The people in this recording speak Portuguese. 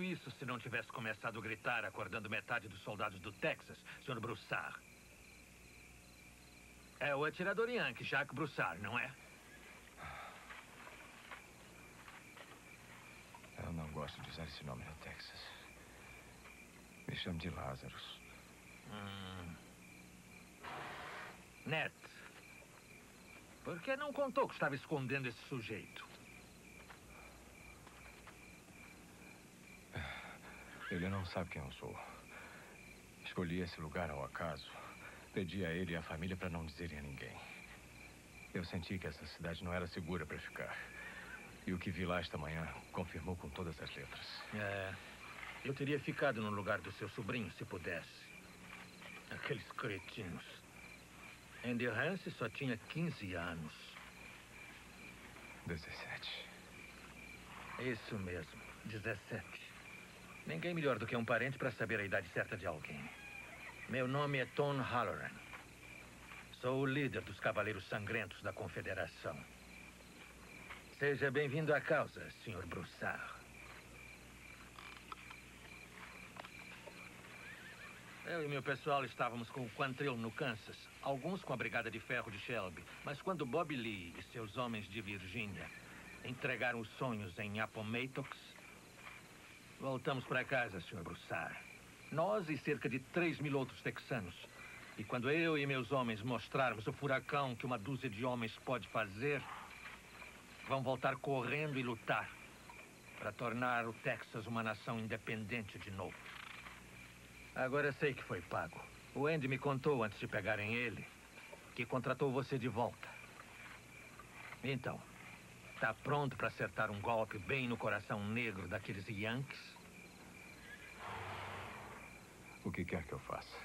feito isso se não tivesse começado a gritar, acordando metade dos soldados do Texas, Sr. Broussard. É o atirador Yankee, Jacques Broussard, não é? Eu não gosto de usar esse nome no Texas. Me chame de Lazarus. Hum. Net. Por que não contou que estava escondendo esse sujeito? Ele não sabe quem eu sou. Escolhi esse lugar ao acaso. Pedi a ele e a família para não dizerem a ninguém. Eu senti que essa cidade não era segura para ficar. E o que vi lá esta manhã confirmou com todas as letras. É. Eu teria ficado no lugar do seu sobrinho se pudesse. Aqueles cretinos. Andy Rance só tinha 15 anos. 17. Isso mesmo, 17. Ninguém melhor do que um parente para saber a idade certa de alguém. Meu nome é Tom Halloran. Sou o líder dos Cavaleiros Sangrentos da Confederação. Seja bem-vindo à causa, Sr. Broussard. Eu e meu pessoal estávamos com o Quantrill no Kansas, alguns com a Brigada de Ferro de Shelby. Mas quando Bob Lee e seus homens de Virgínia entregaram os sonhos em Appomattox, voltamos para casa, Sr. Broussard. Nós e cerca de 3 mil outros texanos. E quando eu e meus homens mostrarmos o furacão que uma dúzia de homens pode fazer, vão voltar correndo e lutar para tornar o Texas uma nação independente de novo. Agora sei que foi pago. O Andy me contou antes de pegarem ele que contratou você de volta. Então, tá pronto para acertar um golpe bem no coração negro daqueles Yankees? O que quer que eu faça?